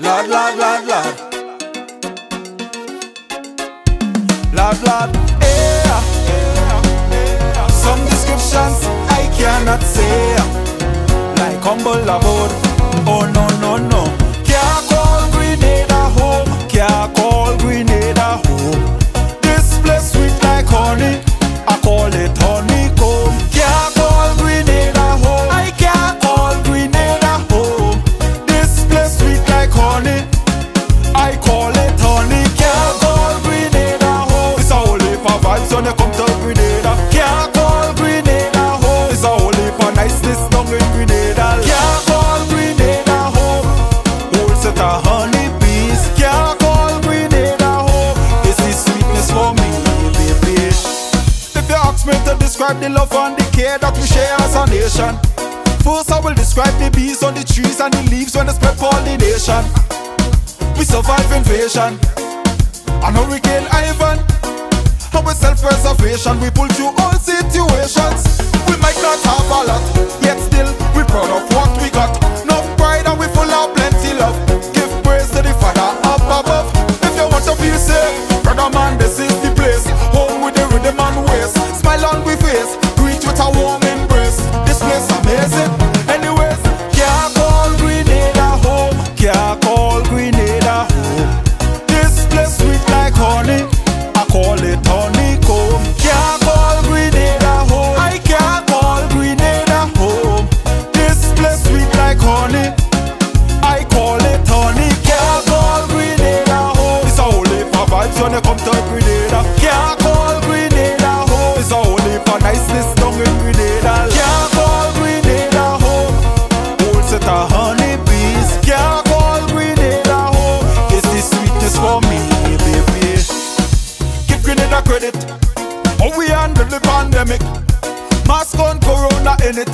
Lord, Lord, Lord, Lord. Lord, Lord, yeah. Some descriptions I cannot say, like humble abode. Oh, no, no, no. describe the love and the care that we share as a nation. First, I will describe the bees on the trees and the leaves when they spread pollination. We survive invasion and Hurricane Ivan. Our self preservation, we pull through all situations. We might not have a lot. credit. How we handle the pandemic? Mask on, corona in it.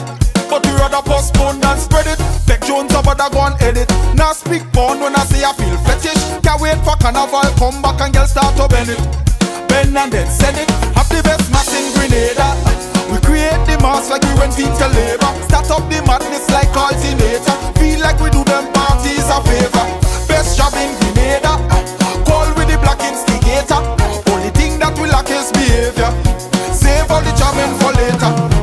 But we rather postpone than spread it. Peck Jonezz about that one edit. Now speak porn when I say I feel fetish. Can't wait for carnival, come back and girl start to bend it. Bend and then send it. Have the best mask in Grenada. We create the mask like we went coming for later.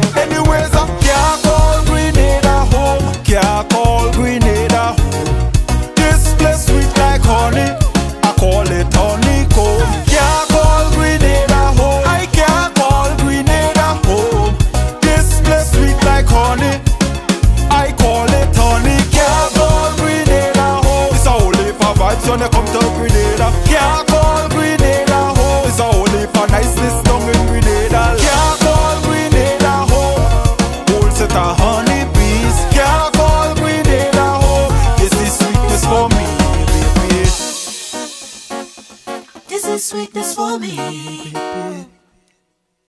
sweetness for me.